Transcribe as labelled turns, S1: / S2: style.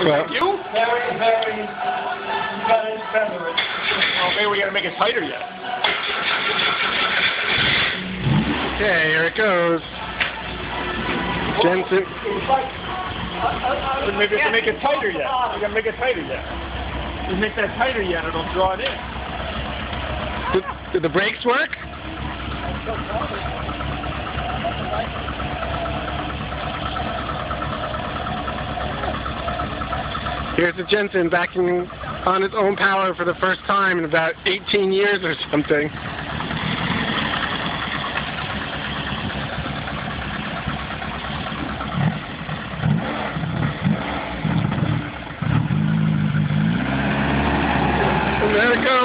S1: Well,
S2: You?
S3: Very, very, very feathery.
S2: Oh, maybe we gotta make it tighter yet.
S1: okay, here it goes. Jensen.
S3: It's like,
S2: But maybe we have to make it tighter yet. We gotta make it tighter yet. If we make that tighter yet, it'll draw it in.
S1: Did, did the brakes work? Here's the Jensen backing on its own power for the first time in about 18 years or something. America!